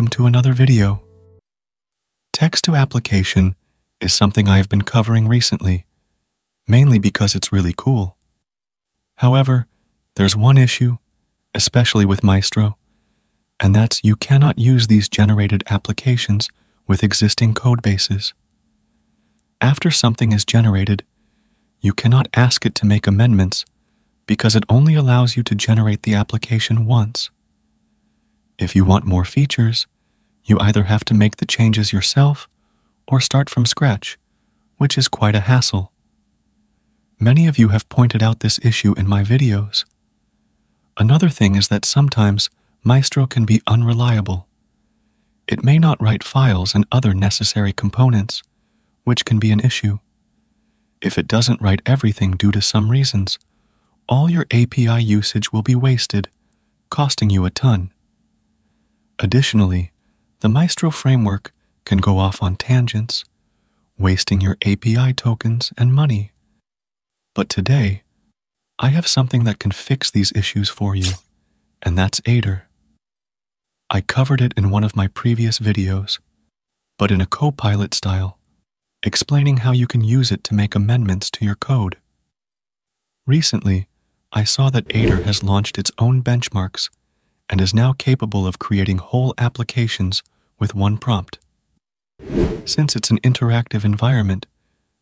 welcome to another video. Text to application is something I have been covering recently, mainly because it's really cool. However, there's one issue, especially with Maestro, and that's you cannot use these generated applications with existing code bases. After something is generated, you cannot ask it to make amendments because it only allows you to generate the application once. If you want more features, you either have to make the changes yourself or start from scratch, which is quite a hassle. Many of you have pointed out this issue in my videos. Another thing is that sometimes Maestro can be unreliable. It may not write files and other necessary components, which can be an issue. If it doesn't write everything due to some reasons, all your API usage will be wasted, costing you a ton. Additionally, the Maestro framework can go off on tangents, wasting your API tokens and money. But today, I have something that can fix these issues for you, and that's Aider. I covered it in one of my previous videos, but in a Copilot style, explaining how you can use it to make amendments to your code. Recently, I saw that Aider has launched its own benchmarks and is now capable of creating whole applications with one prompt. Since it's an interactive environment,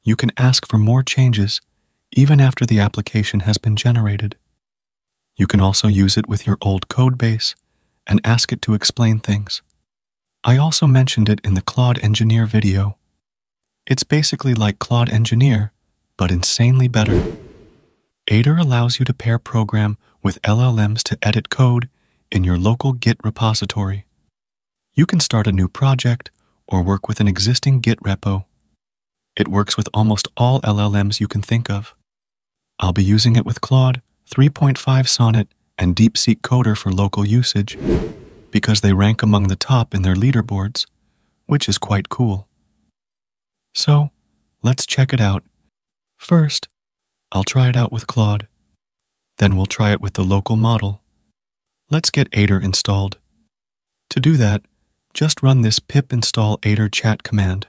you can ask for more changes even after the application has been generated. You can also use it with your old code base and ask it to explain things. I also mentioned it in the Claude Engineer video. It's basically like Claude Engineer, but insanely better. Aider allows you to pair program with LLMs to edit code in your local Git repository. You can start a new project or work with an existing Git repo. It works with almost all LLMs you can think of. I'll be using it with Claude, 3.5 Sonnet, and DeepSeek Coder for local usage because they rank among the top in their leaderboards, which is quite cool. So, let's check it out. First, I'll try it out with Claude. Then we'll try it with the local model. Let's get Aider installed. To do that, just run this pip install Aider chat command.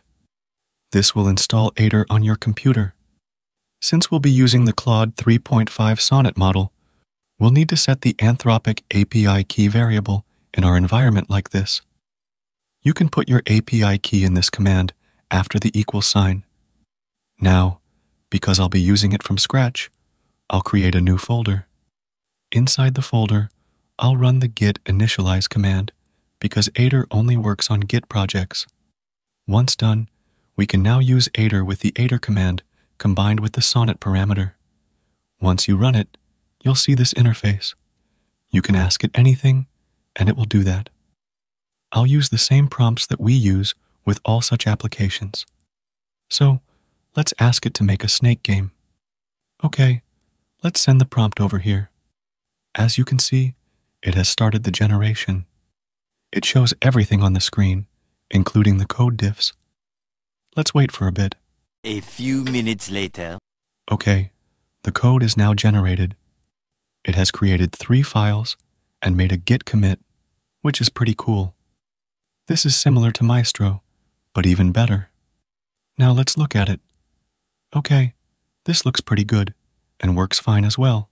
This will install Aider on your computer. Since we'll be using the Claude 3.5 Sonnet model, we'll need to set the Anthropic API key variable in our environment like this. You can put your API key in this command after the equal sign. Now, because I'll be using it from scratch, I'll create a new folder. Inside the folder, I'll run the git initialize command because Aider only works on git projects. Once done, we can now use Aider with the Aider command combined with the sonnet parameter. Once you run it, you'll see this interface. You can ask it anything, and it will do that. I'll use the same prompts that we use with all such applications. So, let's ask it to make a snake game. Okay, let's send the prompt over here. As you can see, it has started the generation. It shows everything on the screen, including the code diffs. Let's wait for a bit. A few minutes later. Okay, the code is now generated. It has created three files and made a git commit, which is pretty cool. This is similar to Maestro, but even better. Now let's look at it. Okay, this looks pretty good and works fine as well.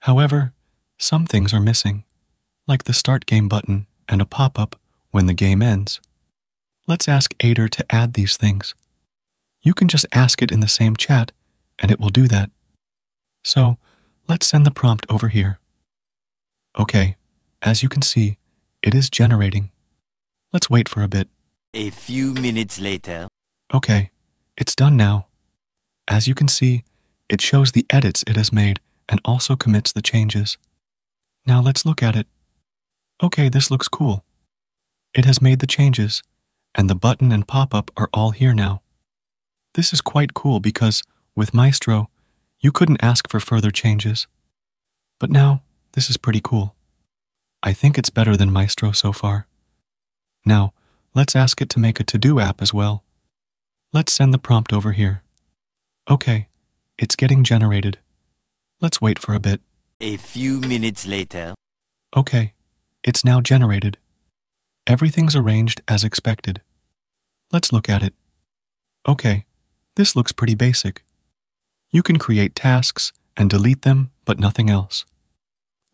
However, some things are missing, like the Start Game button and a pop-up when the game ends. Let's ask Aider to add these things. You can just ask it in the same chat, and it will do that. So, let's send the prompt over here. Okay, as you can see, it is generating. Let's wait for a bit. A few minutes later. Okay, it's done now. As you can see, it shows the edits it has made and also commits the changes. Now let's look at it. Okay, this looks cool. It has made the changes, and the button and pop-up are all here now. This is quite cool because, with Maestro, you couldn't ask for further changes. But now, this is pretty cool. I think it's better than Maestro so far. Now, let's ask it to make a to-do app as well. Let's send the prompt over here. Okay, it's getting generated. Let's wait for a bit. A few minutes later. Okay, it's now generated. Everything's arranged as expected. Let's look at it. Okay, this looks pretty basic. You can create tasks and delete them, but nothing else.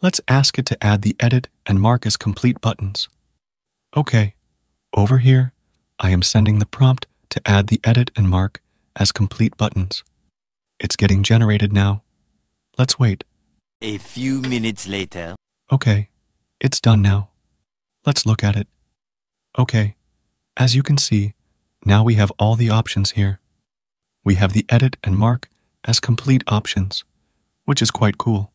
Let's ask it to add the edit and mark as complete buttons. Okay, over here, I am sending the prompt to add the edit and mark as complete buttons. It's getting generated now. Let's wait. A few minutes later. Okay, it's done now. Let's look at it. Okay, as you can see, now we have all the options here. We have the edit and mark as complete options, which is quite cool.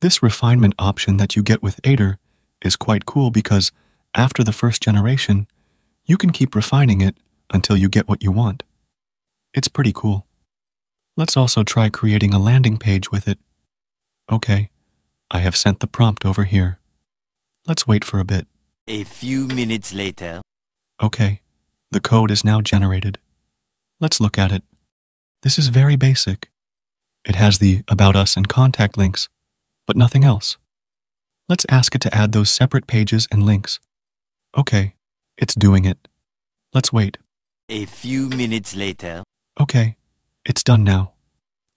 This refinement option that you get with Aider is quite cool because after the first generation, you can keep refining it until you get what you want. It's pretty cool. Let's also try creating a landing page with it. Okay, I have sent the prompt over here. Let's wait for a bit. A few minutes later. Okay, the code is now generated. Let's look at it. This is very basic. It has the About Us and contact links, but nothing else. Let's ask it to add those separate pages and links. Okay, it's doing it. Let's wait. A few minutes later. Okay, it's done now.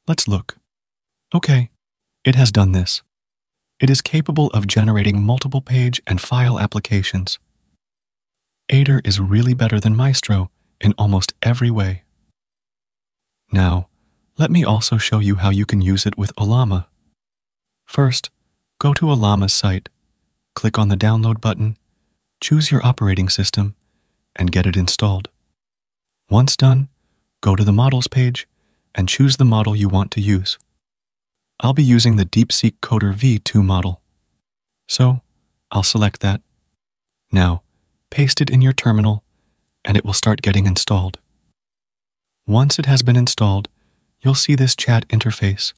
Let's look. Okay, it has done this. It is capable of generating multiple page and file applications. Aider is really better than Maestro in almost every way. Now, let me also show you how you can use it with Ollama. First, go to Ollama's site, click on the download button, choose your operating system, and get it installed. Once done, go to the Models page and choose the model you want to use. I'll be using the DeepSeek Coder V2 model. So, I'll select that. Now, paste it in your terminal, and it will start getting installed. Once it has been installed, you'll see this chat interface.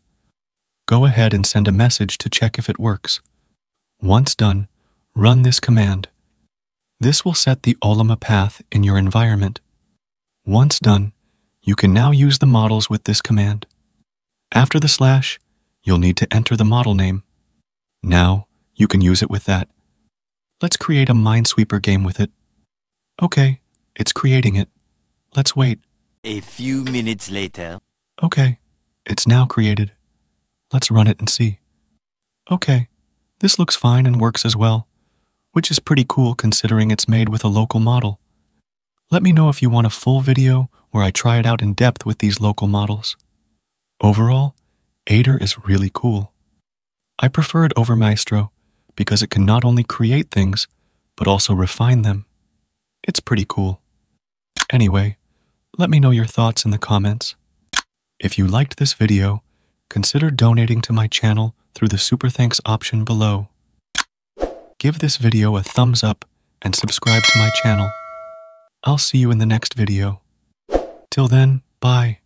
Go ahead and send a message to check if it works. Once done, run this command. This will set the Ollama path in your environment. Once done, you can now use the models with this command. After the slash, you'll need to enter the model name. Now, you can use it with that. Let's create a Minesweeper game with it. Okay, it's creating it. Let's wait. A few minutes later. Okay, it's now created. Let's run it and see. Okay, this looks fine and works as well, which is pretty cool considering it's made with a local model. Let me know if you want a full video where I try it out in depth with these local models. Overall, Aider is really cool. I prefer it over Maestro because it can not only create things, but also refine them. It's pretty cool. Anyway, let me know your thoughts in the comments. If you liked this video, consider donating to my channel through the Super Thanks option below. Give this video a thumbs up and subscribe to my channel. I'll see you in the next video. Till then, bye.